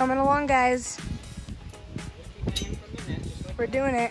Coming along, guys. We're doing it.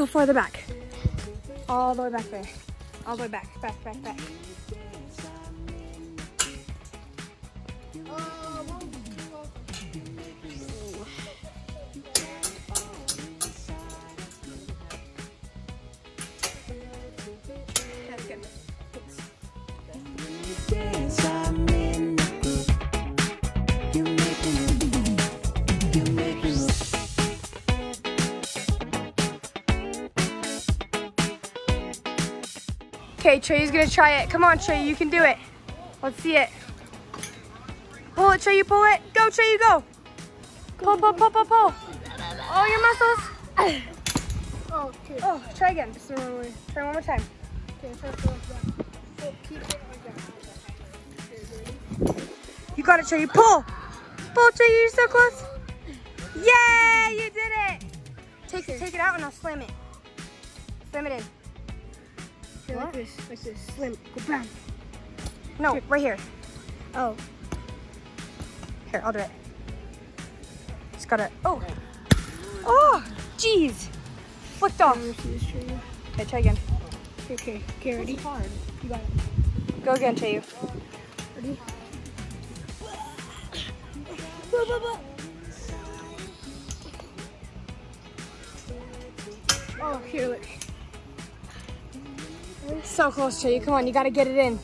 Go farther back. All the way back there. All the way back, back, back, back. Okay, Trey's gonna try it. Come on, Trey, you can do it. Let's see it. Pull it, Trey, you pull it. Go, Trey, you go. Pull, pull, pull, pull, pull. All your muscles. oh, okay. Oh, try again. Try one more time. You got it, Trey. Pull. Pull, Trey. You're so close. Yeah, you did it. Take it, take it out, and I'll slam it. Slam it in. Okay, like this, like this. Slim. Go bam. No, right here. Oh. Here, I'll do it. Just gotta. Oh. Oh, jeez. Flicked off. Let me see this for you. Okay, try again. Okay, okay, okay, ready? hard. You got it. Go again, Chayu. Ready? Oh, here, look. So close, to you. Come on, you gotta get it in.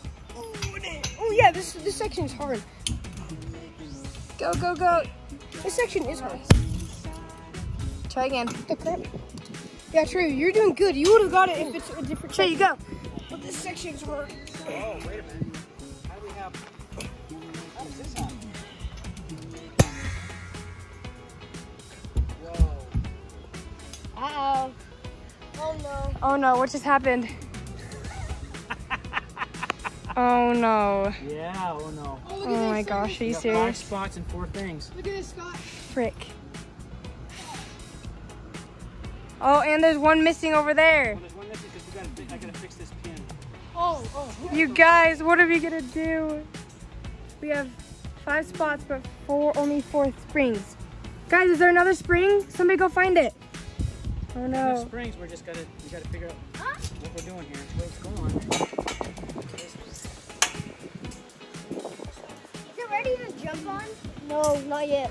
Oh yeah, this this section is hard. Go, go, go. This section is hard. Try again. The crap. Yeah, true. You're doing good. You would have got it if it's a different Chayu, section. go. But this section's hard. Oh, wait a minute. How do we have? How does this happen? Whoa. Uh oh. Oh no. Oh no, what just happened? Oh no. Yeah. Oh no. Oh, Oh my this. gosh, are you We got Five serious? spots and four things. Look at this, Scott. Frick. Oh, and there's one missing over there. Oh, there's one missing because gotta. fi- I gotta fix this pin. Oh, oh. You guys, what are we gonna do? We have five spots, but four, only four springs. Guys, is there another spring? Somebody go find it. Oh The no. springs. We're just gotta. We gotta figure out what we're doing here. Wait, it's going jump on? No, not yet.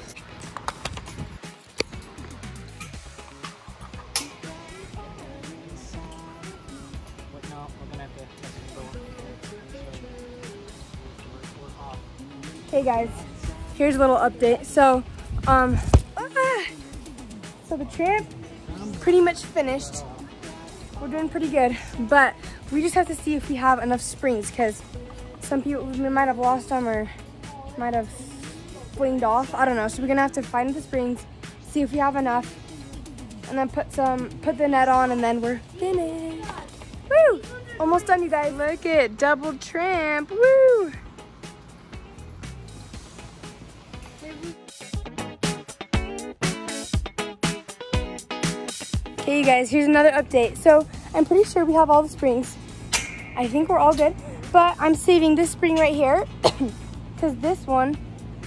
But no, we're gonna have to. That's gonna go. We're, we're off. Hey guys, here's a little update. So, um, ah, so the tramp pretty much finished. We're doing pretty good, but we just have to see if we have enough springs because some people we might have lost them or might have flinged off. I don't know. So we're gonna have to find the springs, see if we have enough, and then put some, put the net on, and then we're finished. Woo! Almost done, you guys. Look it, double tramp. Woo! Okay, you guys, here's another update. So I'm pretty sure we have all the springs. I think we're all good, but I'm saving this spring right here because this one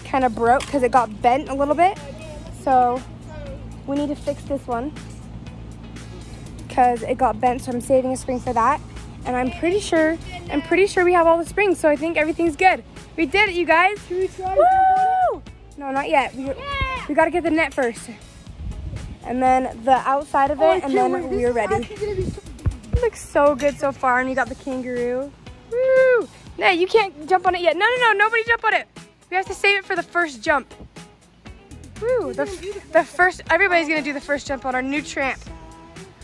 kind of broke because it got bent a little bit. So we need to fix this one because it got bent. So I'm saving a spring for that. And I'm pretty sure, I'm pretty sure we have all the springs. So I think everything's good. We did it, you guys. Woo! No, not yet. We, we got to get the net first. And then the outside of it, Oh, and then we're ready. actually gonna be so- It looks so good so far, and you got the kangaroo. Woo! No, you can't jump on it yet. No, no, no, nobody jump on it. We have to save it for the first jump. Woo! The, the first, everybody's gonna do the first jump on our new tramp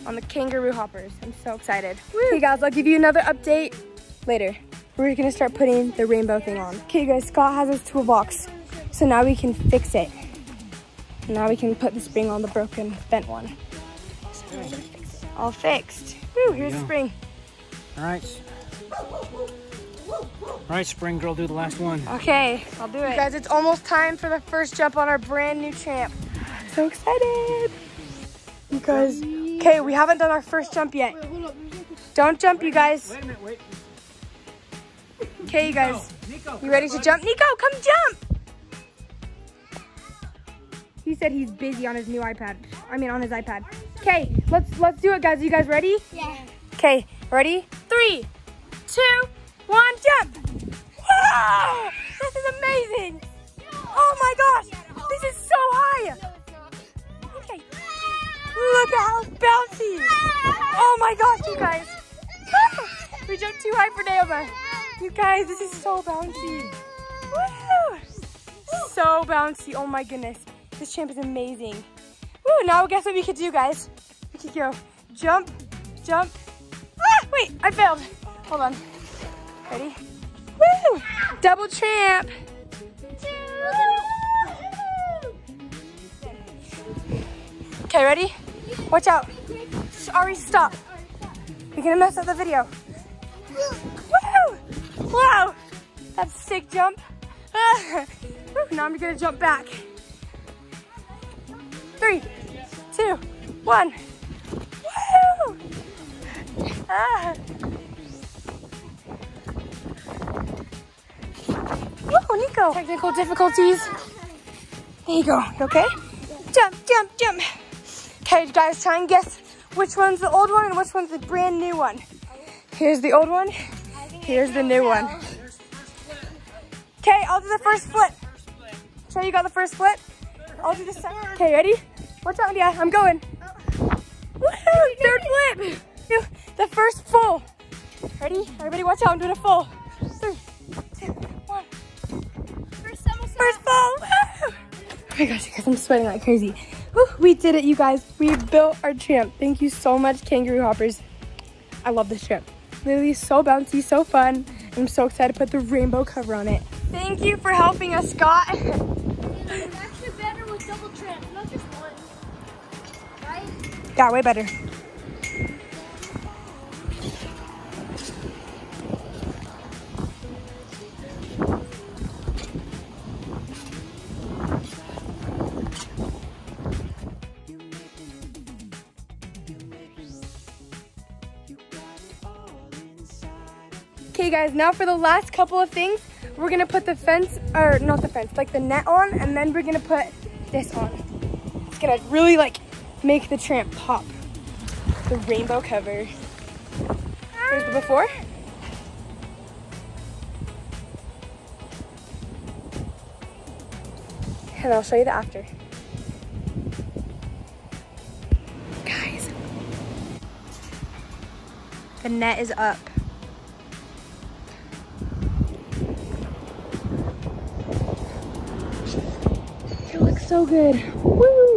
on the kangaroo hoppers. I'm so excited. Okay, guys, I'll give you another update later. We're gonna start putting the rainbow thing on. Okay, guys, Scott has his toolbox, so now we can fix it. Now we can put the spring on the broken, bent one. So fix. All fixed. Woo, here's the spring. All right. All right, spring girl, do the last one. Okay, I'll do it. You guys, it's almost time for the first jump on our brand new tramp. So excited. You guys, okay, we haven't done our first jump yet. Wait, hold up. There's like a- Don't jump, you guys. Wait a minute, wait. Okay, you guys, Nico, you ready to jump? Nico, come jump. He said he's busy on his new iPad. I mean, on his iPad. Okay, let's let's do it, guys. Are You guys ready? Yeah. Okay, ready? Three, two, one, jump! Wow! This is amazing! Oh my gosh! This is so high! Okay. Look at how bouncy! Oh my gosh, you guys! We jumped too high for Naoma. You guys, this is so bouncy. Woo! So bouncy. Oh my goodness. This champ is amazing. Woo, now guess what we could do, guys? We could go jump, jump. Ah, wait, I failed. Hold on. Ready? Woo! Double tramp. Okay, ready? Watch out. Ari, stop. You're gonna mess up the video. Woo! Wow! That's a sick jump. Now I'm gonna jump back. Three, two, one. Woo! Ah. Nico. Technical difficulties. There you go. Okay? Jump, jump, jump. Okay, guys, try and guess which one's the old one and which one's the brand new one. Here's the old one. Here's the new one. Okay, I'll do the first flip. Trey, you got the first flip? I'll do the second. Okay, ready? Watch out, yeah, I'm going. Woohoo! Third flip. The first full. Ready? Everybody watch out, I'm doing a full. First somersault. First full. Woo! Oh my gosh, you guys, I'm sweating like crazy. Woo, we did it, you guys. We built our tramp. Thank you so much, Kangaroo Hoppers. I love this tramp. Literally so bouncy, so fun. I'm so excited to put the rainbow cover on it. Thank you for helping us, Scott. It's actually better with double tramp, not just one. Right? Yeah, way better. Guys, now for the last couple of things, we're gonna put the fence, or not the fence, like the net on, and then we're gonna put this on. It's gonna really like make the tramp pop. The rainbow cover. Here's the before. And I'll show you the after. Guys, the net is up. So good. Woo!